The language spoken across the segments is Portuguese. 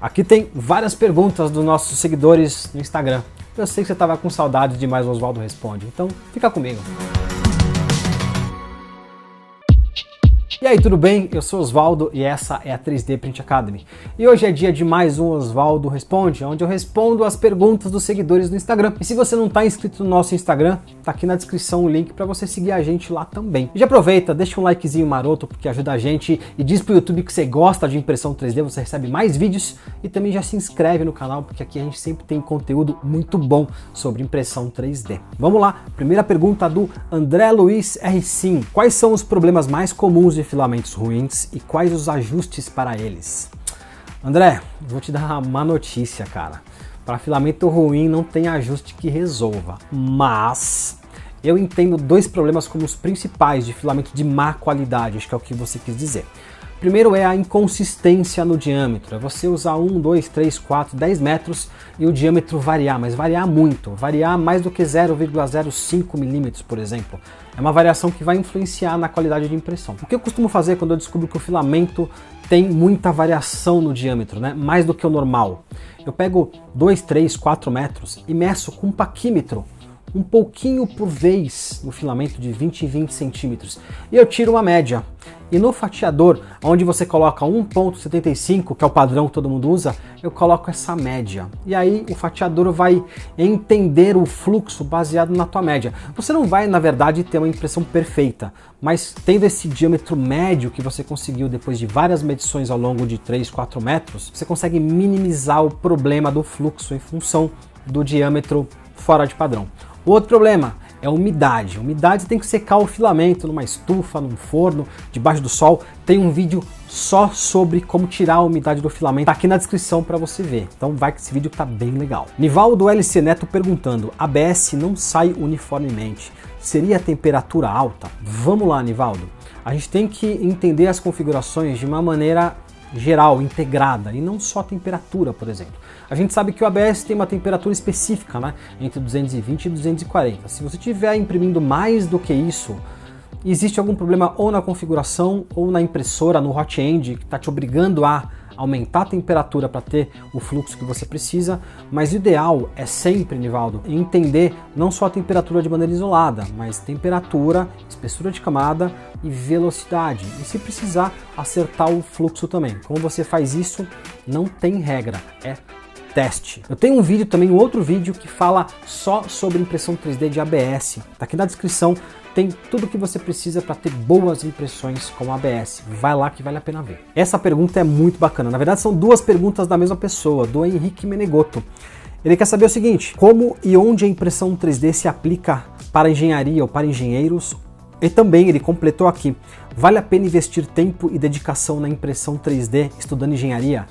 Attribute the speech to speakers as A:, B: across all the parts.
A: Aqui tem várias perguntas dos nossos seguidores no Instagram. Eu sei que você estava com saudade de mais Oswaldo Responde, então fica comigo. E aí, tudo bem? Eu sou Oswaldo e essa é a 3D Print Academy. E hoje é dia de mais um Oswaldo Responde, onde eu respondo as perguntas dos seguidores do Instagram. E se você não está inscrito no nosso Instagram, tá aqui na descrição o link para você seguir a gente lá também. E já aproveita, deixa um likezinho maroto porque ajuda a gente e diz pro YouTube que você gosta de impressão 3D, você recebe mais vídeos e também já se inscreve no canal porque aqui a gente sempre tem conteúdo muito bom sobre impressão 3D. Vamos lá, primeira pergunta do André Luiz R. Sim. Quais são os problemas mais comuns de filamentos ruins e quais os ajustes para eles? André, vou te dar uma má notícia, cara. Para filamento ruim não tem ajuste que resolva, mas eu entendo dois problemas como os principais de filamento de má qualidade, acho que é o que você quis dizer. Primeiro é a inconsistência no diâmetro, é você usar 1, 2, 3, 4, 10 metros e o diâmetro variar, mas variar muito, variar mais do que 0,05 milímetros, por exemplo. É uma variação que vai influenciar na qualidade de impressão. O que eu costumo fazer quando eu descubro que o filamento tem muita variação no diâmetro, né? mais do que o normal? Eu pego 2, 3, 4 metros e meço com um paquímetro um pouquinho por vez no filamento de 20 em 20 centímetros e eu tiro uma média. E no fatiador, onde você coloca 1.75, que é o padrão que todo mundo usa, eu coloco essa média. E aí o fatiador vai entender o fluxo baseado na tua média. Você não vai, na verdade, ter uma impressão perfeita, mas tendo esse diâmetro médio que você conseguiu depois de várias medições ao longo de 3, 4 metros, você consegue minimizar o problema do fluxo em função do diâmetro fora de padrão. Outro problema é a umidade. A umidade tem que secar o filamento numa estufa, num forno, debaixo do sol. Tem um vídeo só sobre como tirar a umidade do filamento, tá aqui na descrição para você ver. Então vai que esse vídeo tá bem legal. Nivaldo LC Neto perguntando: ABS não sai uniformemente. Seria a temperatura alta? Vamos lá, Nivaldo. A gente tem que entender as configurações de uma maneira geral, integrada, e não só temperatura, por exemplo. A gente sabe que o ABS tem uma temperatura específica, né? Entre 220 e 240. Se você estiver imprimindo mais do que isso, existe algum problema ou na configuração ou na impressora, no hot end, que está te obrigando a aumentar a temperatura para ter o fluxo que você precisa, mas o ideal é sempre, Nivaldo, entender não só a temperatura de maneira isolada, mas temperatura, espessura de camada e velocidade. E se precisar, acertar o fluxo também. Como você faz isso, não tem regra, é teste. Eu tenho um vídeo também, um outro vídeo que fala só sobre impressão 3D de ABS. Tá aqui na descrição, tem tudo que você precisa para ter boas impressões com ABS. Vai lá que vale a pena ver. Essa pergunta é muito bacana. Na verdade, são duas perguntas da mesma pessoa, do Henrique Menegoto. Ele quer saber o seguinte: como e onde a impressão 3D se aplica para engenharia ou para engenheiros? E também ele completou aqui: vale a pena investir tempo e dedicação na impressão 3D estudando engenharia?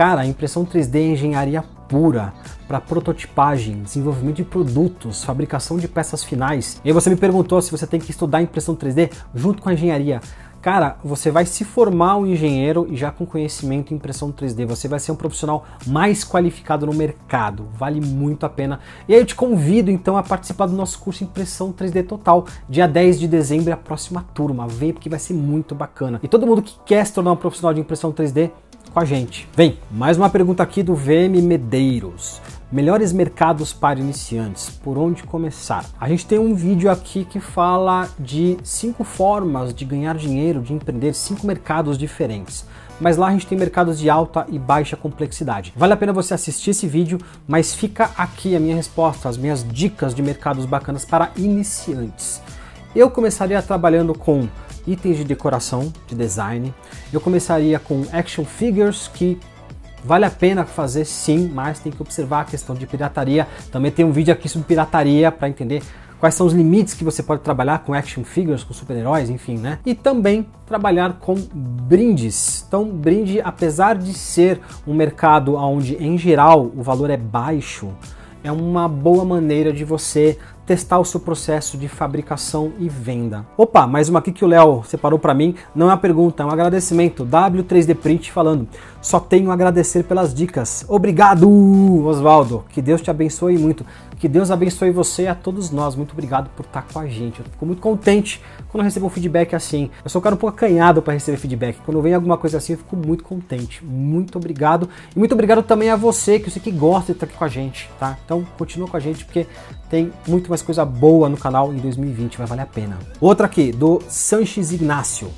A: Cara, impressão 3D é engenharia pura para prototipagem, desenvolvimento de produtos, fabricação de peças finais. E aí você me perguntou se você tem que estudar impressão 3D junto com a engenharia. Cara, você vai se formar um engenheiro e já com conhecimento em impressão 3D, você vai ser um profissional mais qualificado no mercado, vale muito a pena. E aí eu te convido então a participar do nosso curso Impressão 3D Total, dia 10 de dezembro a próxima turma. Vem porque vai ser muito bacana. E todo mundo que quer se tornar um profissional de impressão 3D, com a gente. Vem, mais uma pergunta aqui do VM Medeiros. Melhores mercados para iniciantes, por onde começar? A gente tem um vídeo aqui que fala de cinco formas de ganhar dinheiro, de empreender, cinco mercados diferentes. Mas lá a gente tem mercados de alta e baixa complexidade. Vale a pena você assistir esse vídeo, mas fica aqui a minha resposta, as minhas dicas de mercados bacanas para iniciantes. Eu começaria trabalhando com itens de decoração, de design. Eu começaria com action figures, que vale a pena fazer sim, mas tem que observar a questão de pirataria. Também tem um vídeo aqui sobre pirataria para entender quais são os limites que você pode trabalhar com action figures, com super-heróis, enfim, né? E também trabalhar com brindes. Então, brinde, apesar de ser um mercado onde em geral o valor é baixo, é uma boa maneira de você testar o seu processo de fabricação e venda. Opa, mais uma aqui que o Léo separou para mim, não é uma pergunta, é um agradecimento. W3D Print falando: Só tenho a agradecer pelas dicas. Obrigado, Oswaldo. Que Deus te abençoe muito. Que Deus abençoe você e a todos nós. Muito obrigado por estar com a gente. Eu fico muito contente quando eu recebo um feedback assim. Eu sou um cara um pouco acanhado para receber feedback. Quando vem alguma coisa assim, eu fico muito contente. Muito obrigado. E muito obrigado também a você, que eu sei que gosta de estar aqui com a gente, tá? Então continua com a gente porque tem muito mais coisa boa no canal em 2020, vai valer a pena. Outra aqui, do Sanches Ignácio.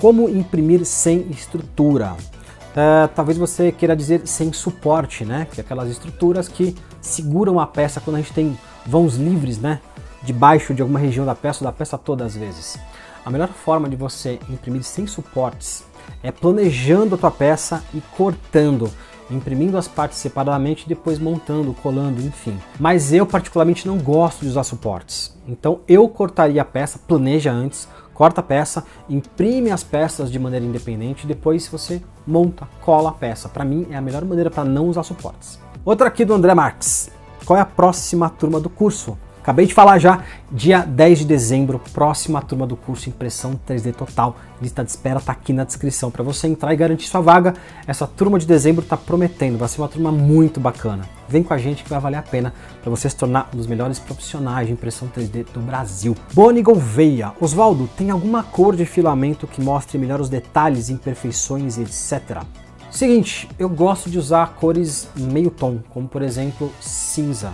A: Como imprimir sem estrutura? Uh, talvez você queira dizer sem suporte, né? Que é aquelas estruturas que seguram a peça quando a gente tem vãos livres, né? Debaixo de alguma região da peça ou da peça toda às vezes. A melhor forma de você imprimir sem suportes é planejando a tua peça e cortando, imprimindo as partes separadamente e depois montando, colando, enfim. Mas eu particularmente não gosto de usar suportes. Então eu cortaria a peça, planeja antes, corta a peça, imprime as peças de maneira independente e depois você monta, cola a peça. Para mim é a melhor maneira para não usar suportes. Outra aqui do André Marques. Qual é a próxima turma do curso? Acabei de falar já, dia 10 de dezembro, próxima turma do curso Impressão 3D Total. Lista de espera está aqui na descrição para você entrar e garantir sua vaga. Essa turma de dezembro está prometendo, vai ser uma turma muito bacana. Vem com a gente que vai valer a pena para você se tornar um dos melhores profissionais de impressão 3D do Brasil. Boni Gouveia, Oswaldo, tem alguma cor de filamento que mostre melhor os detalhes, imperfeições etc? Seguinte, eu gosto de usar cores meio tom, como por exemplo cinza.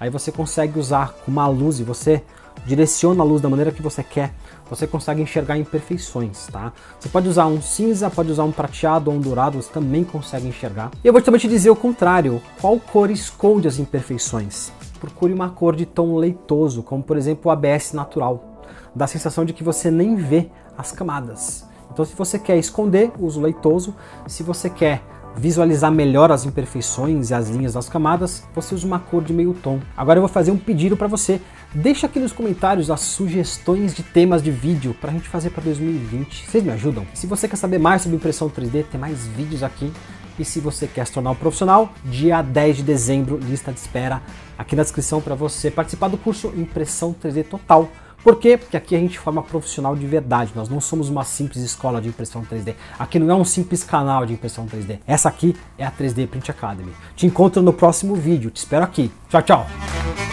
A: Aí você consegue usar uma luz e você direciona a luz da maneira que você quer, você consegue enxergar imperfeições, tá? Você pode usar um cinza, pode usar um prateado ou um dourado, você também consegue enxergar. E eu vou também te dizer o contrário, qual cor esconde as imperfeições? Procure uma cor de tom leitoso, como por exemplo o ABS natural. Dá a sensação de que você nem vê as camadas. Então se você quer esconder, usa o leitoso. Se você quer visualizar melhor as imperfeições e as linhas das camadas, você usa uma cor de meio tom. Agora eu vou fazer um pedido para você. Deixa aqui nos comentários as sugestões de temas de vídeo para a gente fazer para 2020. Vocês me ajudam? Se você quer saber mais sobre impressão 3D, tem mais vídeos aqui. E se você quer se tornar um profissional, dia 10 de dezembro, lista de espera aqui na descrição para você participar do curso Impressão 3D Total por quê? Porque aqui a gente forma profissional de verdade. Nós não somos uma simples escola de impressão 3D. Aqui não é um simples canal de impressão 3D. Essa aqui é a 3D Print Academy. Te encontro no próximo vídeo. Te espero aqui. Tchau, tchau.